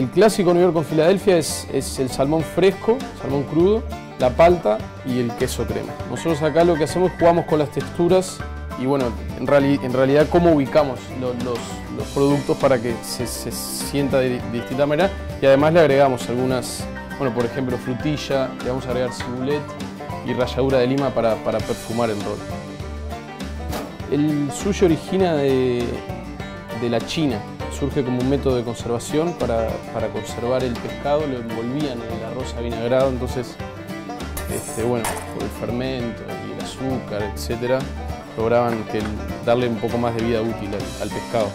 El clásico New York con Filadelfia es, el salmón fresco, salmón crudo, la palta y el queso crema. Nosotros acá lo que hacemos es jugamos con las texturas y bueno, en, realidad cómo ubicamos los, productos para que se, sienta de, distinta manera y además le agregamos algunas, bueno, por ejemplo frutilla, le vamos a agregar cibulet y ralladura de lima para, perfumar el rol. El sushi origina de la China, surge como un método de conservación para, para, conservar el pescado, lo envolvían en el arroz avinagrado, entonces, este, bueno, por el fermento y el azúcar, etcétera, lograban darle un poco más de vida útil al, pescado.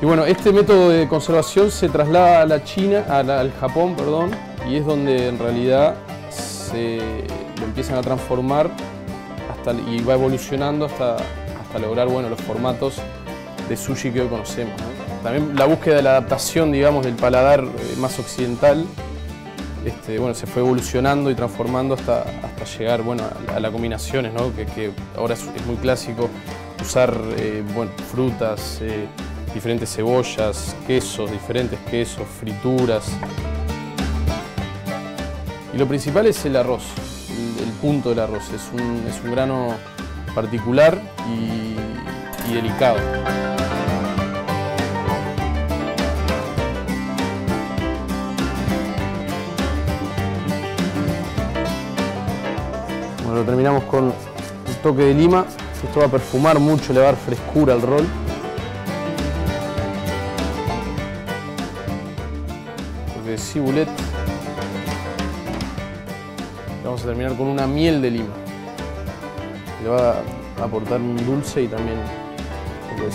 Y bueno, este método de conservación se traslada a la China, al Japón, perdón, y es donde en realidad se lo empiezan a transformar hasta, y va evolucionando hasta, hasta lograr bueno, los formatos de sushi que hoy conocemos. ¿no? También la búsqueda de la adaptación, digamos, del paladar eh, más occidental, este, bueno, se fue evolucionando y transformando hasta, hasta llegar bueno, a, las combinaciones, ¿no? que, ahora es, muy clásico usar eh, frutas, eh, diferentes cebollas, quesos, diferentes quesos, frituras. Y lo principal es el arroz, el, punto del arroz. Es un, es un grano particular y delicado. Lo terminamos con un toque de lima. Esto va a perfumar mucho, le va a dar frescura al rol. De cibulet. Vamos a terminar con una miel de lima. Le va a aportar un dulce y también un poco de.